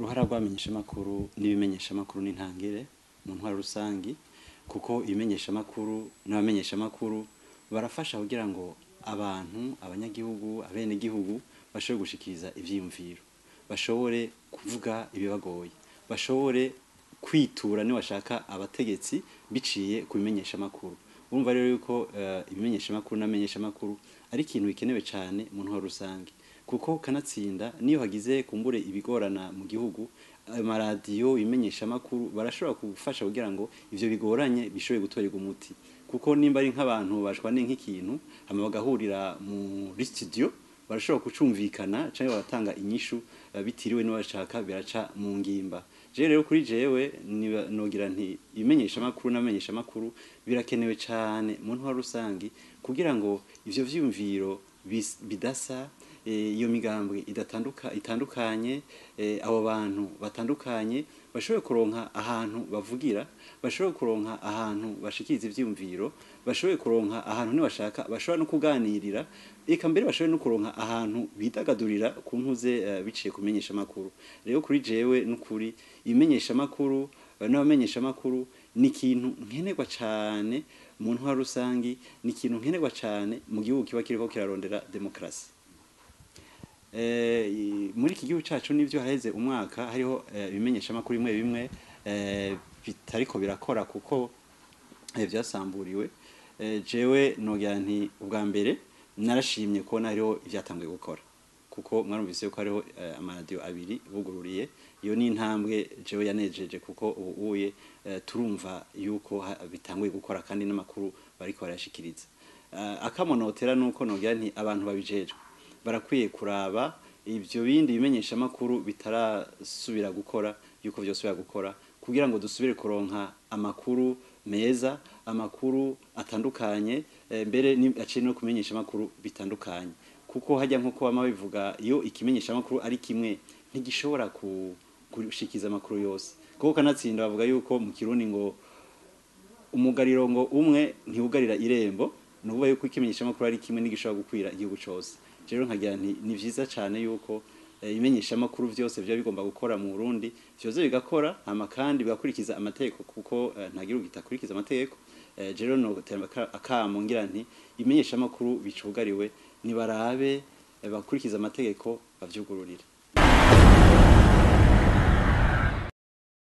uruhara rw'abamenyeshamakuru n'ibimenyeshamakuru n'intangire mu ntwaro rusangi kuko ibimenyeshamakuru n'abamenyeshamakuru barafasha kugira ngo abantu abanyagihugu abenegihugu bashobore gushikiriza ivyiyumviro bashobore kuvuga ibibagoye bashobore kwitura niwashaka abategetsi biciye ku bimenyeshamakuru. Urumva rero yuko uh, ibimenyeshamakuru n'amenyeshamakuru ari ikintu bikenewe cyane mu ntwaro rusange kuko kanatsinda. Niyo hagize kumbure ibigorana mu gihugu amaradiyo ibimenyeshamakuru barashobora gufasha kugira ngo ivyo bigoranye bishobore gutorerwa umuti. Kuko nimba ari nk'abantu bashwane nk'ikintu hama bagahurira muri studio barashobora kucumvikana cyangwa baratanga inyishu uh, bitiriwe n'abashaka biraca mu ngimba. Rero kuri jewe nogira nti ibimenyeshamakuru n'amenyeshamakuru birakenewe cyane mu ntwaro rusangi kugira ngo ivyo vyiyumviro bidasa iyo migambwe itandukanye abo bantu batandukanye bashobore kuronka ahantu bavugira bashobore kuronka ahantu bashikiriza ivyumviro bashobore kuronka ahantu nibashaka bashobora no kuganirira eka mbere bashobore no kuronka ahantu bidagadurira ku ntuze biciye kumenyesha makuru rero kuri jewe n'ukuri ibimenyesha makuru n'abamenyesha makuru ni ikintu nkenerwa cyane mu ntwaro rusangi ni ikintu nkenerwa cyane mu gihugu kiba kiriko kirarondera demokrasi muri iki gihugu cyacu n'ibyo haheze umwaka hariho ibimenyeshamakuru bimwe bimwe bitariko birakora kuko byasamburiwe jewe nogira nti ubwa mbere narashimye kubona hariho ibyatanguye gukora. Kuko mwarumvise yuko hariho amaradiyo abiri bugururiye. Iyo ni intambwe jewe yanejeje kuko ubu uye turumva yuko bitanguye gukora kandi n'amakuru bariko barayashikiriza. Akamonotera nuko nogira nti abantu babijejwe. Barakwiye kuraba ibyo bindi bimenyesha makuru bitarasubira gukora yuko byosubira gukora kugira ngo dusubire kuronka amakuru meza amakuru atandukanye mbere aciye no kumenyesha makuru bitandukanye. Kuko hajya nk'uko bama bivuga iyo ikimenyesha makuru ari kimwe ntigishobora gushikiza amakuru yose. Kuko kanatsinda bavuga yuko mu kirundi ngo umugariro ngo umwe ntiwugarira irembo nuvuga yuko ikimenyesha makuru ari kimwe ntigishobora gukwira igihugu cose rero nkagira ni vyiza cyane yuko ibimenyesha makuru byose byo bigomba gukora mu Burundi byoze bigakora hama kandi bigakurikiza amategeko kuko nta gihugu kitakurikiza amategeko. Rero no akamo ngira nti ibimenyesha makuru bicugariwe nibarabe bakurikiza amategeko bavyugururire.